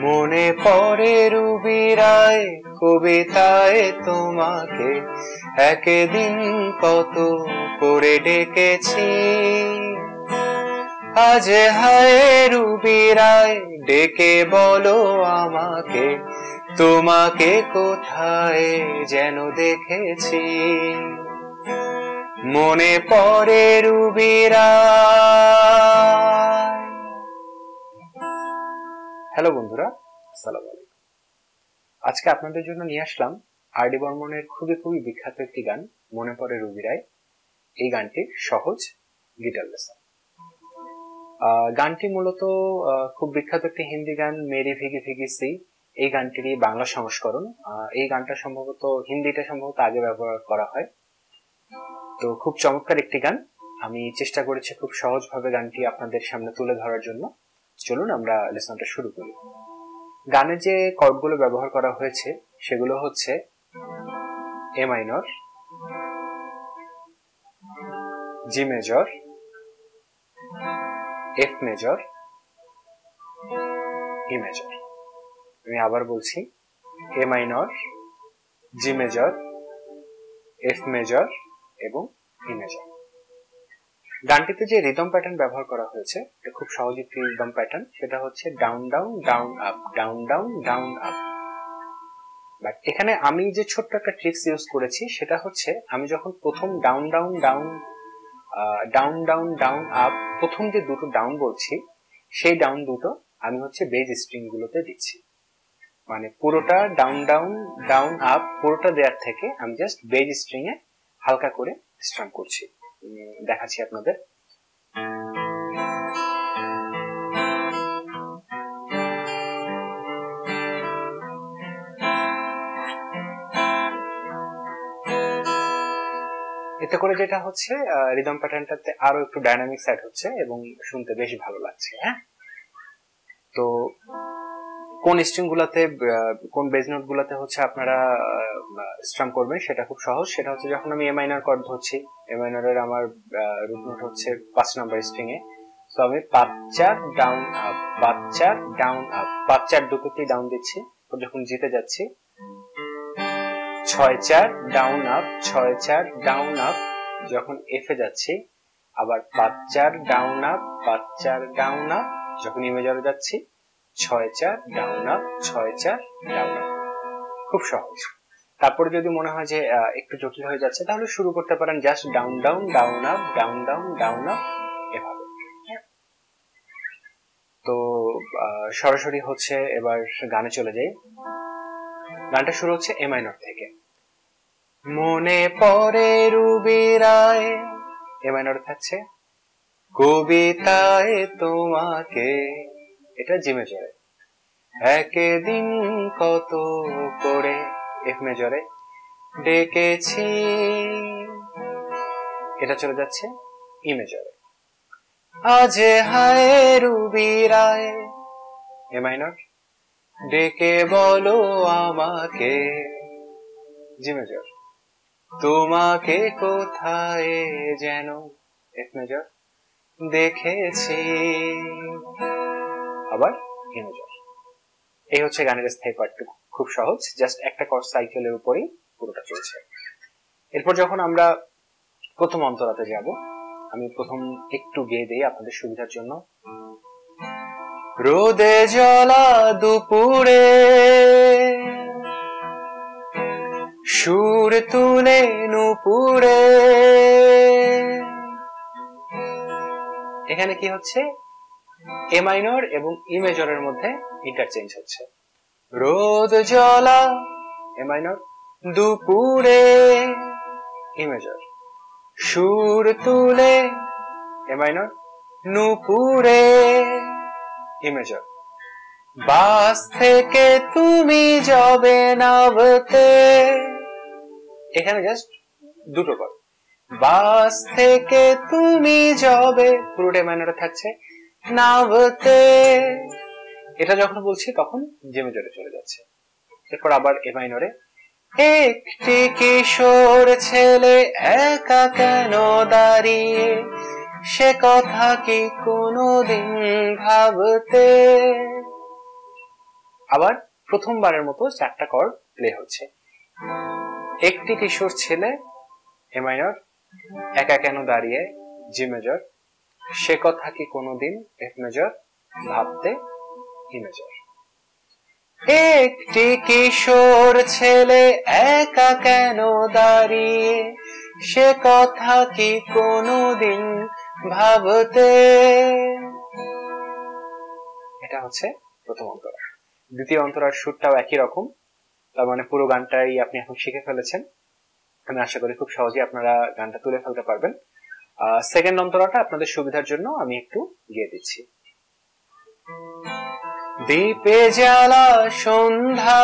মনে পড়ে রুবিরায় কবিতায় তোমাকে। একদিন কত করে ডেকেছি। আজ হায় রুবিরায়, ডেকে বলো আমাকে, তোমাকে কোথায় যেন দেখেছি। মনে পড়ে রুবিরা হ্যালো বন্ধুরা, আসসালামু আলাইকুম। আজকে আপনাদের জন্য নিয়ে আসলাম আর ডি বর্মনের খুবই খুবই বিখ্যাত একটি গান, মনে পড়ে রুবিরায় এই গানটি সহজ গিটার লেসন। গানটি মূলত খুব বিখ্যাত একটি হিন্দি গান, মেরি ভিগি ভিগি সি। এই গানটিরই বাংলা সংস্করণ। এই গানটা সম্ভবত, হিন্দিটা সম্ভবত আগে ব্যবহার করা হয়। তো খুব চমৎকার একটি গান। আমি চেষ্টা করেছি খুব সহজভাবে গানটি আপনাদের সামনে তুলে ধরার জন্য। চলুন আমরা লেসনটা শুরু করি। গানে যে কর্ডগুলো ব্যবহার করা হয়েছে, সেগুলো হচ্ছে A minor G major F major E major আমি আবার বলছি A minor G major F major এবং ই মেজর গানটিতে যে রিদম প্যাটার্ন ব্যবহার করা হয়েছে এটা খুব সহজ একটি রিদম প্যাটার্ন সেটা হচ্ছে down down down up down down down up but এখানে আমি যে ছোট্ট একটা ট্রিক্স ইউজ করেছি সেটা হচ্ছে আমি যখন প্রথম down down down down down down up প্রথম যে দুটো ডাউন বলছি সেই ডাউন দুটো আমি হচ্ছে বেজ স্ট্রিং গুলোতে দিচ্ছি মানে পুরোটা ডাউন ডাউন ডাউন আপ পুরোটা দেওয়ার থেকে আমি জাস্ট বেজ স্ট্রিং এ হালকা করে স্ট্রাম করছি দেখাচ্ছি আপনাদের। এতে করে যেটা হচ্ছে রিদম প্যাটার্নটাতে আরও একটু ডাইনামিক সাইড হচ্ছে এবং শুনতে বেশ ভালো লাগছে হ্যাঁ? তো কোন স্ট্রিং গুলাতে কোন বেজ নোট গুলাতে হচ্ছে আপনারা স্ট্রাম করবেন সেটা খুব সহজ। সেটা হচ্ছে যখন আমি এ মাইনার কর্ড ধরছি এ মাইনারের আমার রুট নোট হচ্ছে পাঁচ নাম্বার স্ট্রিং এ। তো আমি পাঁচ চার ডাউন আপ পাঁচ চার ডাউন আপ পাঁচ চার দুটোতেই ডাউন দিচ্ছি। যখন জিতে যাচ্ছি, ছয় চার ডাউন আপ ছয় চার ডাউন আপ যখন এফে যাচ্ছি, আবার পাঁচ চার ডাউন আপ পাঁচ চার ডাউন আপ যখন ইমেজারে যাচ্ছি ছয় চার ডাউন আপ ছয় চার ডাউন আপ খুব সহজ। তারপরে যদি মনে হয় যে একটু জটিল হয়ে যাচ্ছে, তাহলে শুরু করতে পারেন just down down down up down down down up এভাবে। তো সরাসরি হচ্ছে এবার গানে চলে যাই। গানটা শুরু হচ্ছে এ মাইনর থেকে। মনে পড়ে রুবিরায় এ মাইনর থাকছে, কবিতায় তোমাকে। এটা জি মেজরে একদিন কত করে এফ মেজরে ডেকেছি। এটা চলে যাচ্ছে ই মেজরে আজ হায় রুবি রায়। এ মাইনর ডেকে বলো আমাকে। জি মেজর তোমাকে কোথায় যেন এফ মেজর দেখেছি। আবার ই মেজর এই হচ্ছে গানের স্থায়ী পার্টটুকু খুব সহজ জাস্ট একটা কর সাইকেলের উপরেই পুরোটা চলছে। এরপর যখন আমরা প্রথম অন্তরাতে যাব, আমি প্রথম একটু গেয়ে দিই আপনাদের সুবিধার জন্য। রোদে জলা দুপুরে, সুর তুলে নুপুরে। এখানে কি হচ্ছে? এ মাইনর এবং ই মেজরের মধ্যে ইন্টারচেঞ্জ হচ্ছে। রোদ জলা এ মাইনর দুপুরে ই মেজর সুর তুলে এ মাইনর নুপুরে ই মেজর বাস থেকে তুমি যাবে নাবতে এখানে জাস্ট দুটো কর বাস থেকে তুমি যাবে। পুরোটা মাইনরে থাকছে। নাবতে এটা যখন বলছি তখন জে মেজরে চলে যাচ্ছে। এরপর আবার এ। মাইনরে একটি কিশোর ছেলে একা কেন দাঁড়িয়ে? সে কথা কি কোনোদিন ভাবতে? আবার প্রথমবারের মতো চারটা কর প্লে হচ্ছে। একটি কিশোর ছেলে এ মাইনর একা কেন দাঁড়িয়ে? জি মেজর সে কথা কি কোনোদিন এফ মেজর ভাবতে ই মেজর একটি কিশোর ছেলে একা কেন দাঁড়িয়ে? সে কথা কি কোনোদিন ভাবতে? এটা হচ্ছে প্রথম অন্তরা দ্বিতীয় অন্তরার সুরটাও একই রকম। তার মানে পুরো গানটাই আপনি এখন শিখে ফেলেছেন। আমি আশা করি খুব সহজেই আপনারা গানটা তুলে ফেলতে পারবেন। সেকেন্ড অন্তরাটা আপনাদের সুবিধার জন্য আমি একটু গিয়ে দিচ্ছি। দীপে জ্বালা সন্ধ্যা,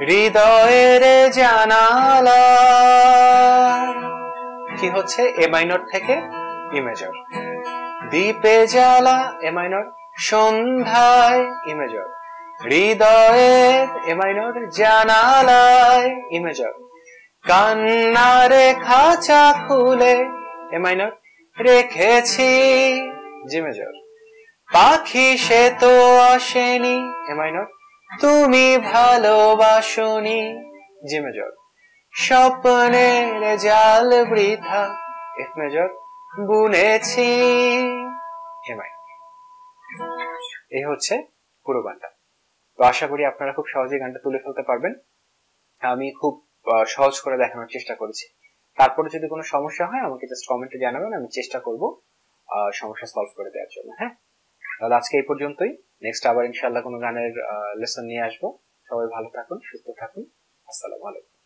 হৃদয়ের জানালা, কি হচ্ছে? এ মাইনর থেকে ই মেজর দীপে জ্বালা এ মাইনর সন্ধ্যায় ই মেজর হৃদয়ের এ মাইনর জানালায় ই মেজর কান্নারে খাঁচা খুলে এ মাইনর রেখেছি জি মেজর পাখি সে তো আসেনি এ মাইনর তুমি ভালোবাসনি জি মেজর স্বপ্নের জাল বৃথা এফ মেজর বুনেছি এ এই হচ্ছে পুরো গানটা। তো আশা করি আপনারা খুব সহজেই গানটা তুলে ফেলতে পারবেন। আমি খুব সহজ করে দেখানোর চেষ্টা করেছি। তারপরে যদি কোনো সমস্যা হয়, আমাকে জাস্ট কমেন্টে জানাবেন, আমি চেষ্টা করব সমস্যা সলভ করে দেওয়ার জন্য হ্যাঁ? তাহলে আজকে এই পর্যন্তই। নেক্সট আবার ইনশাল্লাহ কোনো গানের লেসন নিয়ে আসব। সবাই ভালো থাকুন, সুস্থ থাকুন। আসসালামু আলাইকুম।